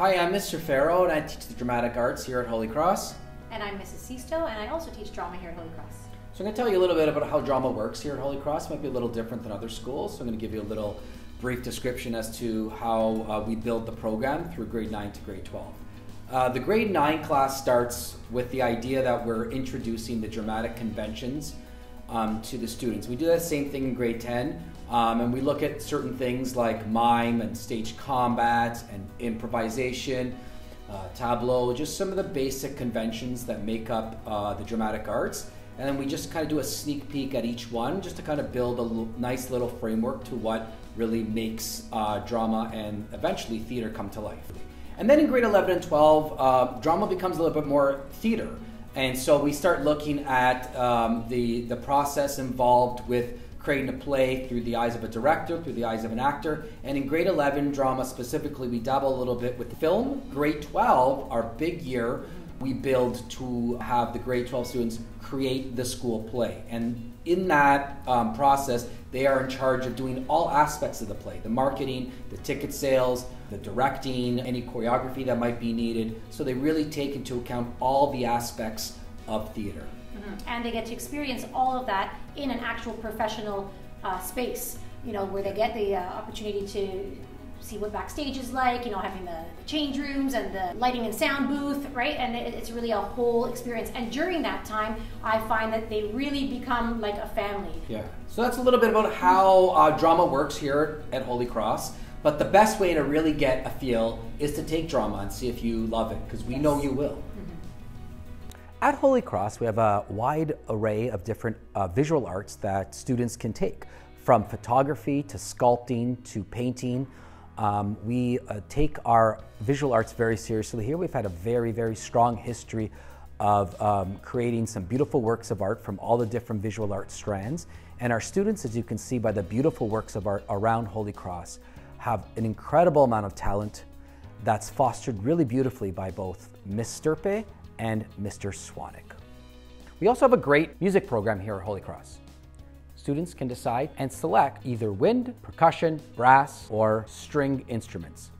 Hi, I'm Mr. Farrow and I teach the dramatic arts here at Holy Cross. And I'm Mrs. Sisto and I also teach drama here at Holy Cross. So I'm going to tell you a little bit about how drama works here at Holy Cross. It might be a little different than other schools, so I'm going to give you a little brief description as to how uh, we build the program through grade 9 to grade 12. Uh, the grade 9 class starts with the idea that we're introducing the dramatic conventions um, to the students. We do that same thing in grade 10, um, and we look at certain things like mime and stage combat and improvisation, uh, tableau, just some of the basic conventions that make up uh, the dramatic arts. And then we just kind of do a sneak peek at each one just to kind of build a l- nice little framework to what really makes uh, drama and eventually theater come to life. And then in grade 11 and 12, uh, drama becomes a little bit more theater. And so we start looking at um, the, the process involved with creating a play through the eyes of a director, through the eyes of an actor. And in grade 11 drama specifically, we dabble a little bit with film. Grade 12, our big year, we build to have the grade 12 students create the school play. And in that um, process, they are in charge of doing all aspects of the play the marketing, the ticket sales, the directing, any choreography that might be needed. So they really take into account all the aspects of theater. Mm-hmm. And they get to experience all of that in an actual professional uh, space, you know, where they get the uh, opportunity to see what backstage is like, you know, having the, the, change rooms and the lighting and sound booth, right? And it, it's really a whole experience. And during that time, I find that they really become like a family. Yeah. So that's a little bit about how uh, drama works here at Holy Cross. But the best way to really get a feel is to take drama and see if you love it, because we yes. know you will. Mm-hmm. At Holy Cross, we have a wide array of different uh, visual arts that students can take, from photography to sculpting to painting. Um, we uh, take our visual arts very seriously here. We've had a very, very strong history of um, creating some beautiful works of art from all the different visual art strands. And our students, as you can see by the beautiful works of art around Holy Cross, have an incredible amount of talent that's fostered really beautifully by both Miss Stirpe and Mr. Swanik. We also have a great music program here at Holy Cross. Students can decide and select either wind, percussion, brass, or string instruments.